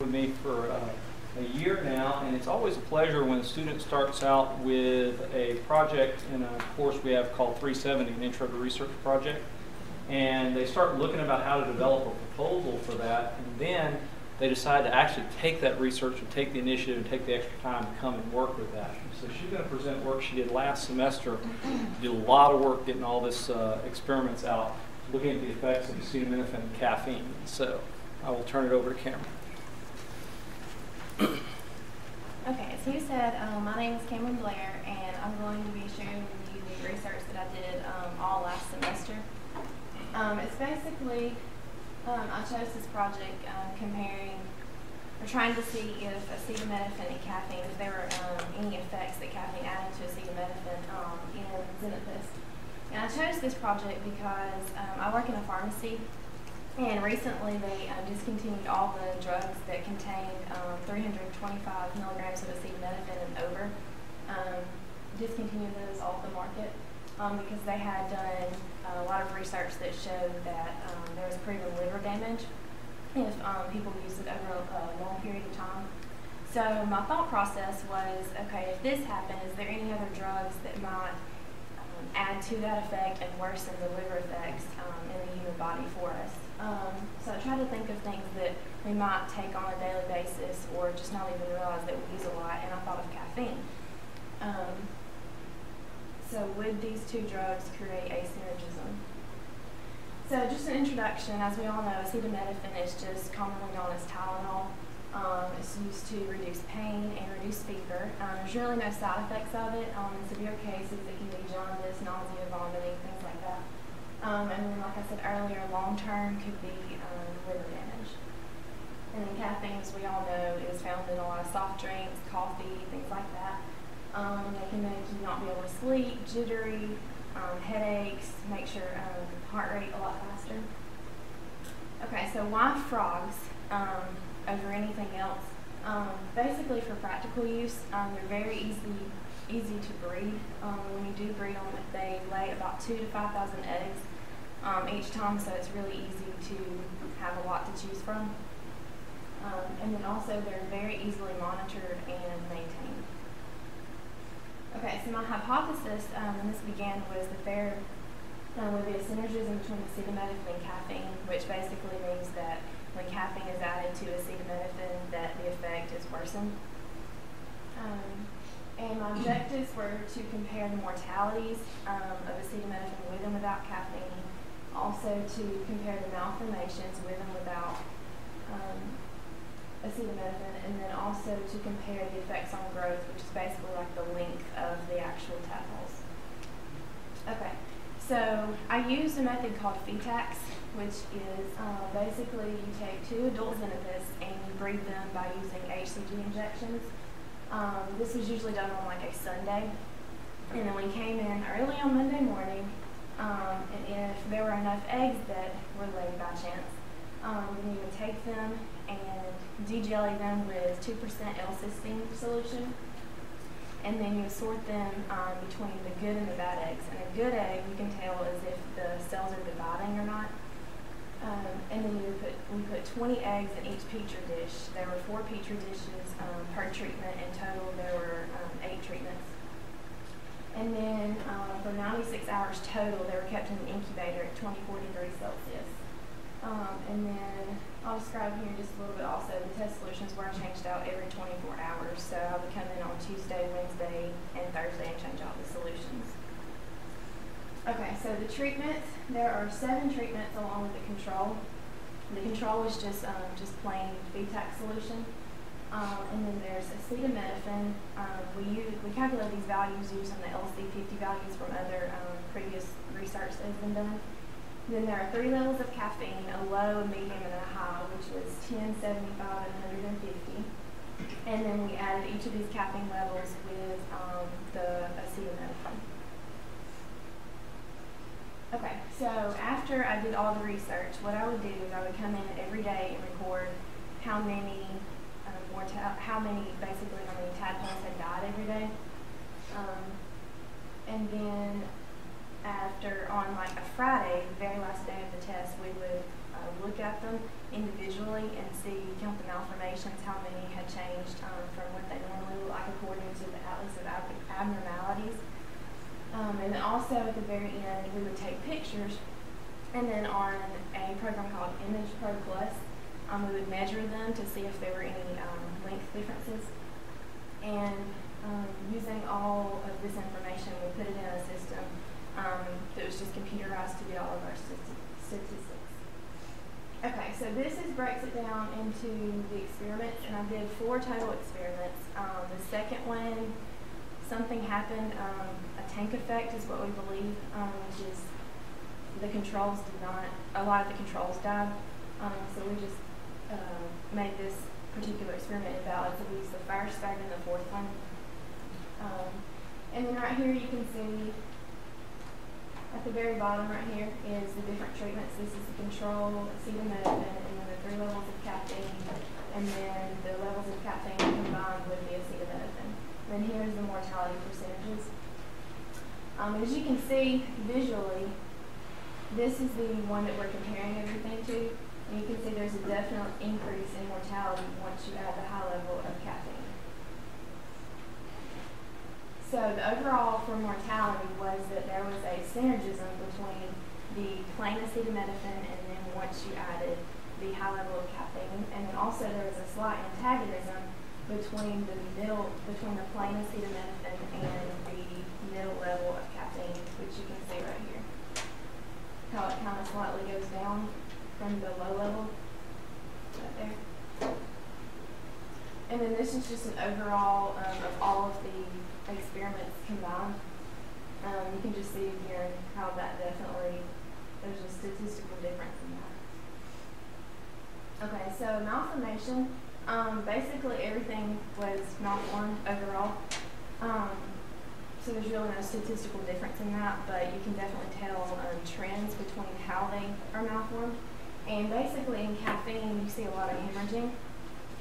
with me for uh, a year now, and it's always a pleasure when a student starts out with a project in a course we have called 370, an Intro to Research project, and they start looking about how to develop a proposal for that, and then they decide to actually take that research and take the initiative and take the extra time to come and work with that. So she's going to present work she did last semester. Did a lot of work getting all this uh, experiments out, looking at the effects of acetaminophen and caffeine. So I will turn it over to Kameron. Okay, so you said, um, my name is Kameron Blair, and I'm going to be sharing with you the research that I did um, all last semester. Um, it's basically, um, I chose this project um, comparing, or trying to see if acetaminophen and caffeine, if there were um, any effects that caffeine added to acetaminophen in Xenopus. And I chose this project because I work in a pharmacy, and recently they um, discontinued all the drugs that contained um, 325 milligrams of acetaminophen and over. Um, discontinued those off the market um, because they had done a lot of research that showed that um, there was proven liver damage if um, people use it over a, a long period of time. So my thought process was, okay, if this happened, is there any other drugs that might add to that effect and worsen the liver effects um, in the human body for us? Um, so I try to think of things that we might take on a daily basis or just not even realize that we use a lot, and I thought of caffeine. Um, so would these two drugs create a synergism? So just an introduction, as we all know, acetaminophen is just commonly known as Tylenol. Um, it's used to reduce pain and reduce fever. Um, there's really no side effects of it. Um, in severe cases, it can be jaundice, nausea, vomiting, things like that. Um, and then, like I said earlier, long term could be um, liver damage. And then caffeine, as we all know, is found in a lot of soft drinks, coffee, things like that. Um, they can make you not be able to sleep, jittery, headaches, make your heart rate a lot faster. Okay, so why frogs over anything else? Um, basically, for practical use, um, they're very easy easy to breed. Um, when you do breed them, they lay about two to five thousand eggs um, each time, so it's really easy to have a lot to choose from. Um, and then also, they're very easily monitored and maintained. Okay, so my hypothesis when this began was that there would be a synergism between acetaminophen and caffeine, which basically means that when caffeine is added to acetaminophen, that the effect is worsened. Um, and my objectives were to compare the mortalities um, of acetaminophen with and without caffeine, also to compare the malformations with and without um, acetaminophen, and then also to compare the effects on growth, which is basically like the length of the actual tadpoles. Okay, so I used a method called FETAX, which is uh, basically you take two adult xenopus and you breed them by using HCG injections. Um, this was usually done on like a Sunday, and then we came in early on Monday morning, um, and if there were enough eggs that were laid by chance, um, then you would take them and dejelly them with 2% L-cysteine solution. And then you sort them um, between the good and the bad eggs. And a good egg, you can tell is if the cells are dividing or not. Um, and then you put, we put 20 eggs in each petri dish. There were four petri dishes um, per treatment. In total, there were um, eight treatments. And then uh, for 96 hours total, they were kept in an incubator at 24 degrees Celsius. Um, and then I'll describe here just a little bit also. The test solutions were changed out every 24 hours. So I would come in on Tuesday, Wednesday, and Thursday and change out the solutions. Okay, so the treatments, there are seven treatments along with the control. The control is just um, just plain FETAX solution. Um, and then there's acetaminophen. Um, we use, we calculate these values using the LC50 values from other um, previous research that has been done. Then there are three levels of caffeine, a low, a medium, and a high, which was 10, 75, and 150. And then we added each of these caffeine levels with um, the acetaminophen. Okay, so after I did all the research, what I would do is I would come in every day and record how many um, how many, basically how many tadpoles had died every day. Um, and then after on like a Friday, the very last day of the test, we would uh, look at them individually and see, count the malformations, how many had changed um, from what they normally look like according to the Atlas of Ab- Abnormalities. Um, and then also at the very end, we would take pictures, and then on a program called Image Pro Plus, um, we would measure them to see if there were any um, length differences. And um, using all of this information, we put it in a system um, that was just computerized to get all of our statistics. Okay, so this is breaks it down into the experiments, and I did four total experiments. Um, the second one, something happened. Tank effect is what we believe, um, which is the controls did not. A lot of the controls died, um, so we just uh, made this particular experiment invalid. So we used the first, third, and the fourth one. Um, and then right here you can see at the very bottom right here is the different treatments. This is the control, acetaminophen, and then the three levels of caffeine, and then the levels of caffeine combined with the acetaminophen. And then here's the mortality percentages. Um, as you can see visually, this is the one that we're comparing everything to. And you can see there's a definite increase in mortality once you add the high level of caffeine. So the overall for mortality was that there was a synergism between the plain acetaminophen and then once you added the high level of caffeine, and then also there was a slight antagonism between the middle, between the plain acetaminophen and the middle level of caffeine, which you can see right here. How it kind of slightly goes down from the low level, right there. And then this is just an overall um, of all of the experiments combined. Um, you can just see here how that definitely, there's a statistical difference in that. Okay, so malformation, um, basically everything was malformed overall. Um, so there's really no statistical difference in that, but you can definitely tell um, trends between how they are malformed. And basically in caffeine, you see a lot of hemorrhaging,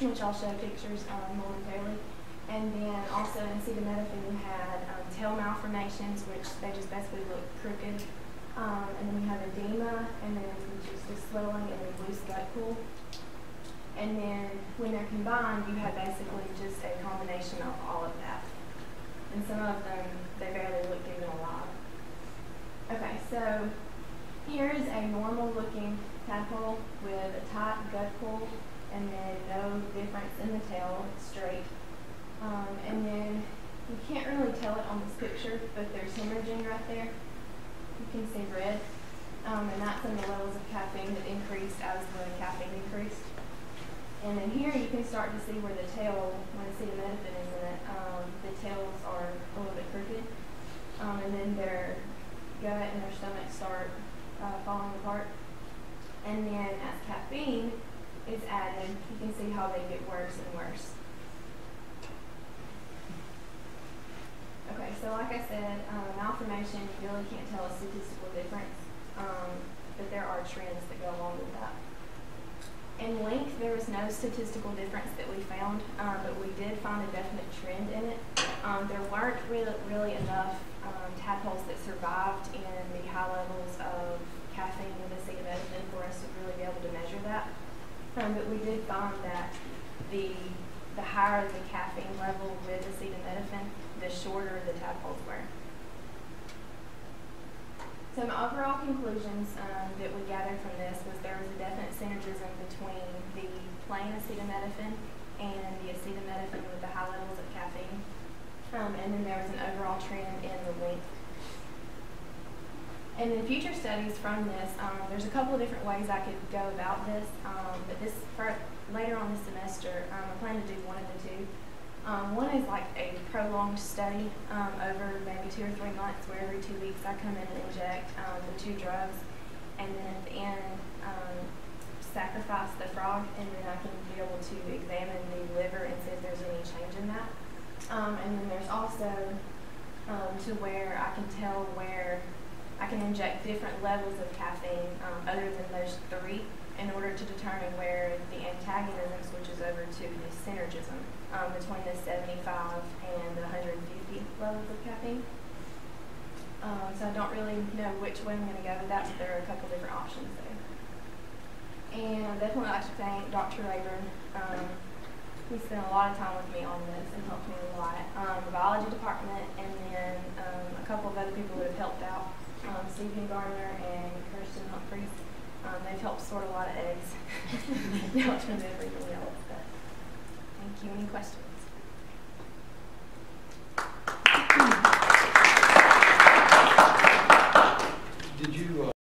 which I'll show pictures um, momentarily. And then also in acetaminophen, you had um, tail malformations, which they just basically look crooked. Um, and then you have edema, and then just swelling and a loose gut pool. And then when they're combined, you have basically just a combination of all of that. And some of them, they barely look even alive. Okay, so here is a normal looking tadpole with a tight gut pool and then no difference in the tail, straight. Um, and then you can't really tell it on this picture, but there's hemorrhaging right there. You can see red. Um, and that's when the levels of caffeine that increased as the caffeine increased. And then here you can start to see where the tail, when acetaminophen is in it, um, the tails are a little bit crooked. Um, and then their gut and their stomach start uh, falling apart. And then as caffeine is added, you can see how they get worse and worse. Okay, so like I said, um, malformation, you really can't tell a statistical difference, um, but there are trends that go along with that. In length, there was no statistical difference that we found, uh, but we did find a definite trend in it. Um, there weren't really, really enough um, tadpoles that survived in the high levels of caffeine and acetaminophen for us to really be able to measure that. Um, but we did find that the the higher the caffeine level with acetaminophen, the shorter the tadpoles were. Some overall conclusions um, that we gathered from this was there was a definite synergism between the plain acetaminophen and the acetaminophen with the high levels of caffeine. Um, and then there was an overall trend in the length. And in future studies from this, um, there's a couple of different ways I could go about this, um, but this later on this semester, um, I plan to do one of the two. Um, one is like a prolonged study um, over maybe two or three months, where every two weeks I come in and inject um, the two drugs, and then at the end um, sacrifice the frog, and then I can be able to examine the liver and see if there's any change in that. Um, and then there's also um, to where I can tell where I can inject different levels of caffeine other than those three in order to determine where the antagonism switches over to the synergism um, between the 75 and the 150 levels of caffeine. Um, so I don't really know which way I'm going to go with that, but there are a couple different options there. And I definitely like to thank Dr. Rayburn. Um, he spent a lot of time with me on this and helped me a lot. Um, the biology department and then um, a couple of other people that have helped out, um, Stephen Gardner and Kirsten Humphreys. Um, they've helped sort a lot of eggs. they helped me move really well. But thank you. Any questions?